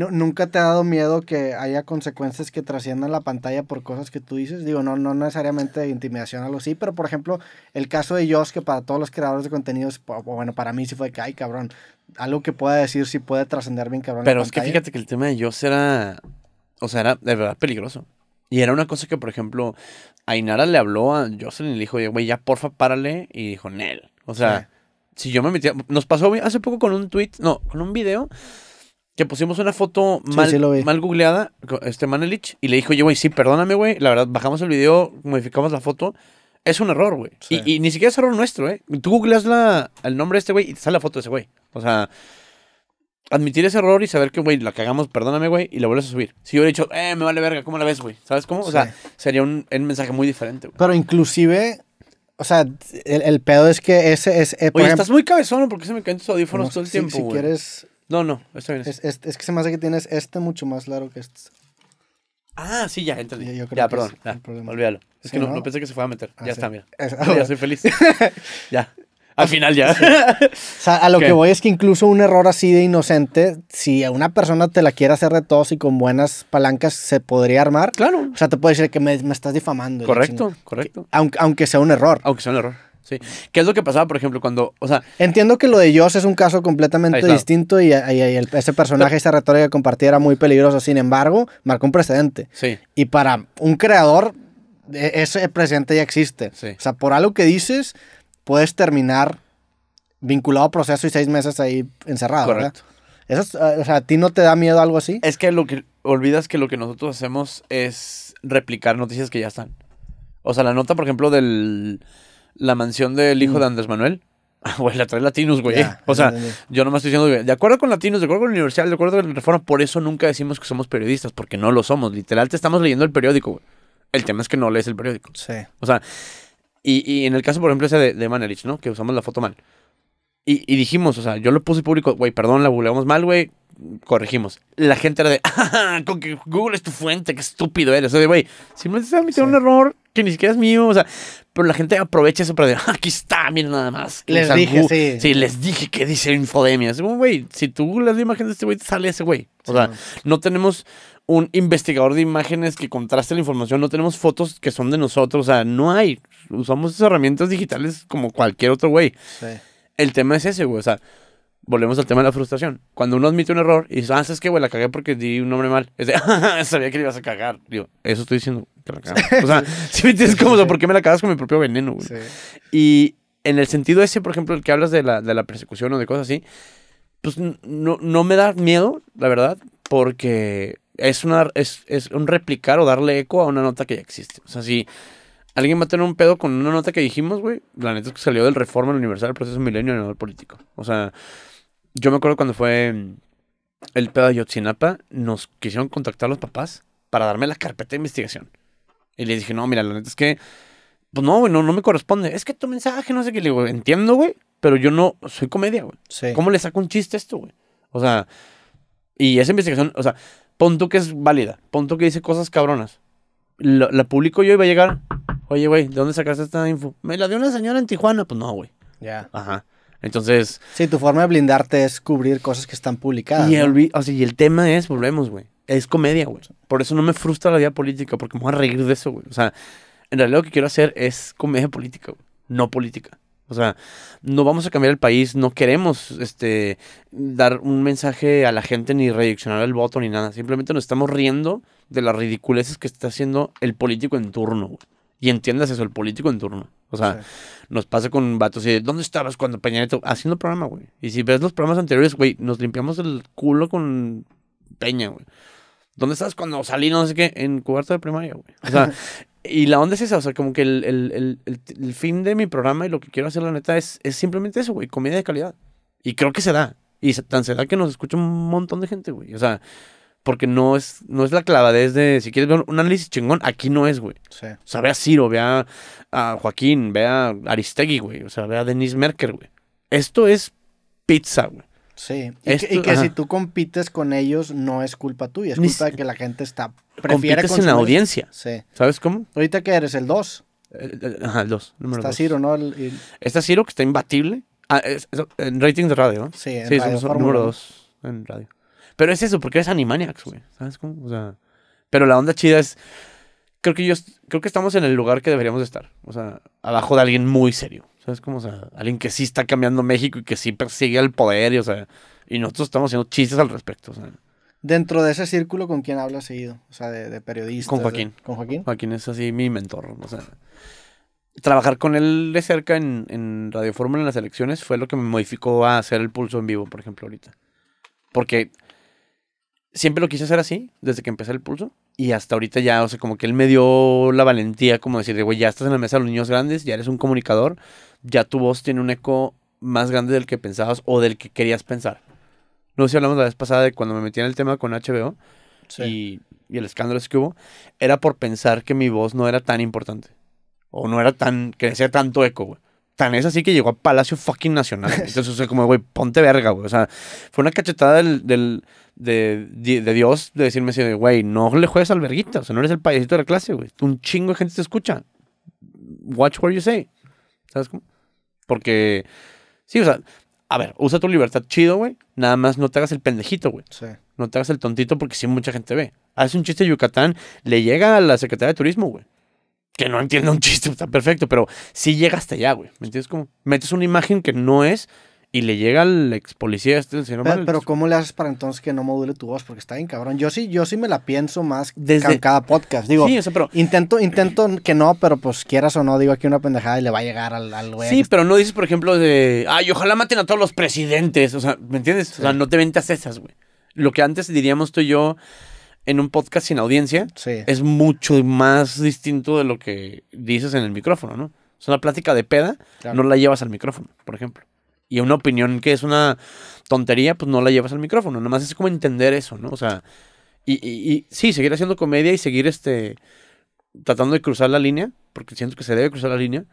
Nu- ¿Nunca te ha dado miedo que haya consecuencias que trasciendan la pantalla por cosas que tú dices? Digo, no, no necesariamente de intimidación o algo así, pero por ejemplo, el caso de Josh, que para todos los creadores de contenidos, bueno, para mí sí fue que, ay, cabrón, algo que pueda decir sí puede trascender bien, cabrón. Pero es que fíjate que el tema de Joss era. O sea, era de verdad peligroso. Y era una cosa que, por ejemplo, Ainara le habló a Jocelyn y le dijo, "Oye, güey, ya porfa, párale. Y dijo, Nel. O sea, si yo me metía. Nos pasó hace poco con un tweet, no, con un video. Que pusimos una foto Sí, mal, sí lo vi. mal googleada, este Manelich, y le dijo, oye, güey, sí, perdóname, güey. La verdad, bajamos el video, modificamos la foto. Es un error, güey. Sí. Y, y ni siquiera es error nuestro, ¿eh? Tú googleas la, el nombre de este güey y te sale la foto de ese güey. O sea, admitir ese error y saber que, güey, la cagamos, perdóname, güey, y la vuelves a subir. Si yo hubiera dicho, eh, me vale verga, ¿cómo la ves, güey? ¿Sabes cómo? O sea, Sí. sería un, un mensaje muy diferente, güey. Pero inclusive, o sea, el, el pedo es que ese es... eh, por Oye, ejemplo, estás muy cabezón, ¿por qué se me caen tus audífonos no, todo el si- tiempo, Si, quieres... No, no, está bien. Es, es- es que se me hace que tienes este mucho más largo que este. Ah, sí, ya, entendí. Ya, perdón, ya, olvídalo. Es Sí, que no, ¿no? pensé que se fuera a meter. Ah, ya sí. está, mira. Es- ya soy feliz. ya. Al final ya. O sea, a lo que voy es que incluso un error así de inocente, si a una persona te la quiere hacer de todos y con buenas palancas se podría armar, claro. o sea, te puede decir que me, me estás difamando. Correcto, correcto. Aunque, aunque sea un error. Aunque sea un error. Sí. ¿Qué es lo que pasaba, por ejemplo, cuando, o sea, Entiendo que lo de Joss es un caso completamente distinto y, y- y el- ese personaje, esa retórica que compartía era muy peligroso. Sin embargo, marcó un precedente. sí, Y para un creador, e- ese precedente ya existe. Sí. O sea, por algo que dices, puedes terminar vinculado a proceso y seis meses ahí encerrado. ¿verdad? correcto. Eso es, eh, o sea, ¿a ti no te da miedo algo así? Es que lo que olvidas que lo que nosotros hacemos es replicar noticias que ya están. O sea, la nota, por ejemplo, del la mansión del hijo de Andrés Manuel. Ah, Güey, la trae Latinos, güey. Mm. O sea, entendí. yo nomás estoy diciendo, güey, de acuerdo con Latinos, de acuerdo con la Universidad, de acuerdo con la Reforma, por eso nunca decimos que somos periodistas, porque no lo somos. Literal, te estamos leyendo el periódico, güey. El tema es que no lees el periódico. Sí. O sea, y, y en el caso, por ejemplo, ese de, de Manelich, ¿no? Que usamos la foto mal. Y, y dijimos, o sea, yo lo puse público, güey, perdón, la buleamos mal, güey, corregimos. La gente era de, "Ah, con que Google es tu fuente, qué estúpido eres. O sea, de, güey, simplemente se admitió Sí. un error que ni siquiera es mío, o sea, pero la gente aprovecha eso para decir, "Ah, aquí está, miren nada más. Les dije, sí. Sí, les dije que dice infodemia. Es como, güey, si tú googleas la imagen de este güey, te sale ese güey. O sea, no tenemos un investigador de imágenes que contraste la información, no tenemos fotos que son de nosotros, o sea, no hay. Usamos esas herramientas digitales como cualquier otro güey. sí. El tema es ese, güey, o sea, volvemos al tema de la frustración. Cuando uno admite un error y dice, ah, es que, güey, la cagué porque di un nombre mal. Es de, "Ah, sabía que le ibas a cagar. Digo, eso estoy diciendo que la cagaste. O sea, si me entiendes cómo, o sea, ¿por qué me la cagas con mi propio veneno, güey? sí. Y en el sentido ese, por ejemplo, el que hablas de la, de la persecución o de cosas así, pues no, no me da miedo, la verdad, porque es, una, es, es un replicar o darle eco a una nota que ya existe. O sea, si alguien va a tener un pedo con una nota que dijimos, güey, la neta es que salió del Reforma en Universal del Proceso Milenio no del político. O sea, yo me acuerdo cuando fue mm, el pedo de Yotzinapa, nos quisieron contactar los papás para darme la carpeta de investigación. Y les dije, no, mira, la neta es que pues no, güey, no, no me corresponde. Es que tu mensaje, no sé qué. Le digo, entiendo, güey, pero yo no soy comedia, güey. Sí. ¿Cómo le saco un chiste a esto, güey? O sea, y esa investigación, o sea, pon tú que es válida, pon tú que dice cosas cabronas. La, la publico yo y va a llegar, oye, güey, ¿de dónde sacaste esta info? Me la dio una señora en Tijuana. Pues no, güey. Ya. Ajá. Entonces, Sí, tu forma de blindarte es cubrir cosas que están publicadas. y, ¿no? olvi- o sea, y el tema es, volvemos, güey. Es comedia, güey. Por eso no me frustra la vida política, porque me voy a reír de eso, güey. O sea, en realidad lo que quiero hacer es comedia política, güey. No política. O sea, no vamos a cambiar el país, no queremos este dar un mensaje a la gente ni redireccionar el voto ni nada. Simplemente nos estamos riendo de las ridiculeces que está haciendo el político en turno, güey. Y entiendas eso, el político en turno. O sea, Sí. nos pasa con vatos y de, ¿dónde estabas cuando Peña Nieto? Haciendo programa, güey. Y si ves los programas anteriores, güey, nos limpiamos el culo con Peña, güey. ¿Dónde estabas cuando salí, no sé qué? En cuarto de primaria, güey. O sea, y la onda es esa, o sea, como que el, el- el- el- fin de mi programa y lo que quiero hacer, la neta, es, es simplemente eso, güey, comedia de calidad. Y creo que se da. Y tan se da que nos escucha un montón de gente, güey. O sea, porque no es, no es la clavadez de, si quieres ver un análisis chingón, aquí no es, güey. Sí. O sea, ve a Ciro, ve a, a Joaquín, ve a Aristegui, güey. O sea, ve a Denise Merker, güey. Esto es pizza, güey. Sí. Y Esto- que, y que ajá. si tú compites con ellos, no es culpa tuya, es culpa de que la gente está. Prefiere Compites en la audiencia. Sí. ¿Sabes cómo? Ahorita que eres el 2. Eh, eh, Ajá, el dos. Número Está dos. Ciro, ¿no? El- el- Está Ciro, que está imbatible. Ah, es- es- en ratings de radio, ¿no? sí, en Sí, Radio Fórmula, número ¿no? dos en radio. Pero es eso, porque eres Animaniacs, güey. ¿Sabes cómo? O sea. Pero la onda chida es. Creo que yo creo que estamos en el lugar que deberíamos de estar. O sea, abajo de alguien muy serio. ¿Sabes cómo? O sea, alguien que sí está cambiando México y que sí persigue el poder y, o sea, y nosotros estamos haciendo chistes al respecto. O sea. Dentro de ese círculo, ¿con quién hablas seguido? O sea, de, de periodistas. Con Joaquín. de- ¿Con Joaquín? Joaquín es así mi mentor. O sea, trabajar con él de cerca en, en Radio Fórmula en las elecciones fue lo que me modificó a hacer el pulso en vivo, por ejemplo, ahorita. Porque siempre lo quise hacer así, desde que empecé el pulso. Y hasta ahorita ya, o sea, como que él me dio la valentía, como decir, güey, ya estás en la mesa de los niños grandes, ya eres un comunicador, ya tu voz tiene un eco más grande del que pensabas o del que querías pensar. No sé si hablamos la vez pasada de cuando me metí en el tema con HBO y, y el escándalo que hubo, era por pensar que mi voz no era tan importante. O no era tan, que hacía tanto eco, güey. Tan es así que llegó a Palacio fucking Nacional. Entonces, o sea, como, güey, ponte verga, güey. O sea, fue una cachetada del, del- de, de- de Dios de decirme así, de, güey, no le juegues al verguita. O sea, no eres el payasito de la clase, güey. Un chingo de gente te escucha. Watch what you say. ¿Sabes cómo? Porque, sí, o sea, a ver, usa tu libertad chido, güey. Nada más no te hagas el pendejito, güey. Sí. No te hagas el tontito porque sí mucha gente ve. Hace un chiste de Yucatán, le llega a la Secretaría de Turismo, güey. Que no entienda un chiste, está perfecto, pero sí llega hasta allá, güey. ¿Me entiendes cómo? Metes una imagen que no es y le llega al ex policía este, el señor Pero, ¿cómo le haces para entonces que no module tu voz? Porque está bien cabrón. Yo sí, yo sí me la pienso más Desde- ca- cada podcast. Digo, sí, o sea, pero, intento, intento que no, pero pues quieras o no, digo aquí una pendejada y le va a llegar al, al güey. sí, que- pero no dices, por ejemplo, de, ay, ojalá maten a todos los presidentes. O sea, ¿me entiendes? O sea, no te ventas esas, güey. Lo que antes diríamos tú y yo en un podcast sin audiencia, Sí. es mucho más distinto de lo que dices en el micrófono, ¿no? Es una plática de peda, Claro. no la llevas al micrófono, por ejemplo. Y una opinión que es una tontería, pues no la llevas al micrófono. Nada más es como entender eso, ¿no? O sea, y, y- y sí, seguir haciendo comedia y seguir este tratando de cruzar la línea, porque siento que se debe cruzar la línea,